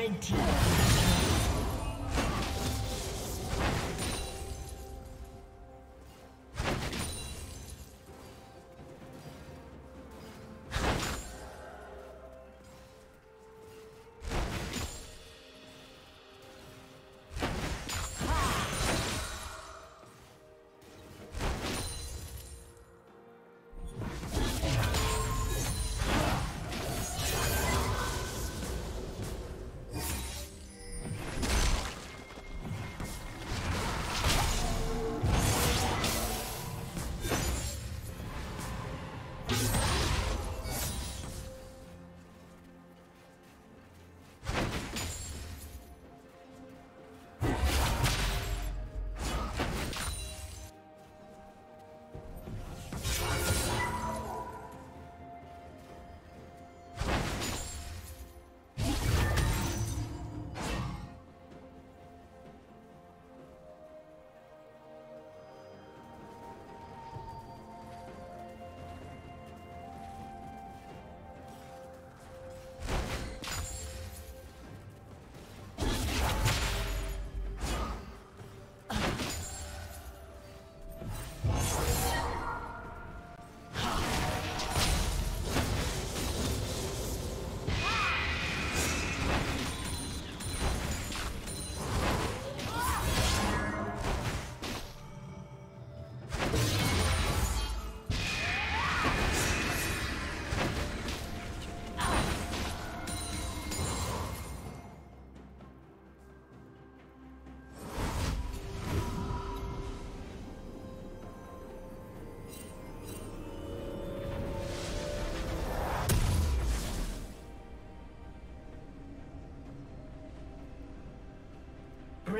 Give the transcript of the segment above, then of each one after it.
Red team.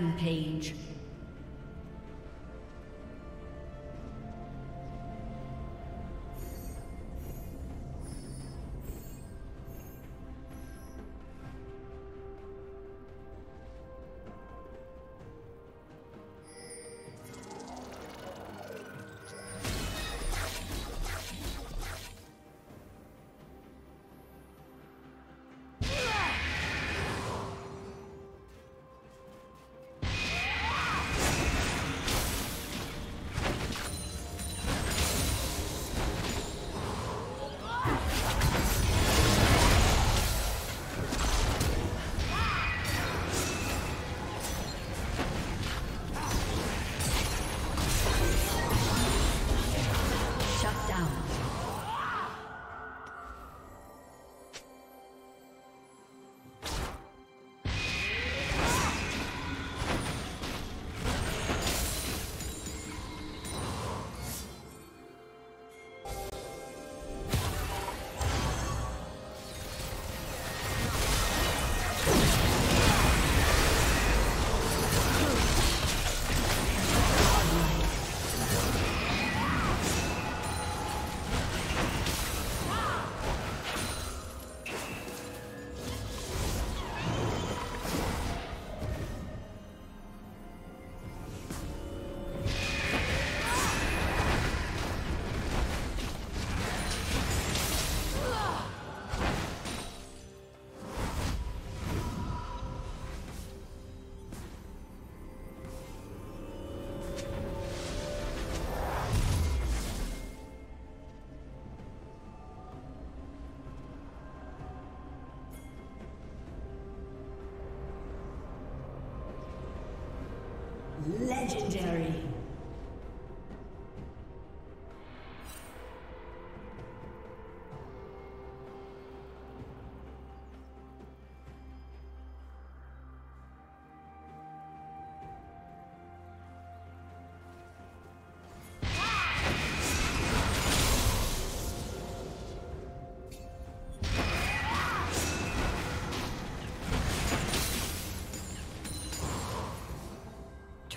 Rampage. Legendary.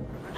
Ah!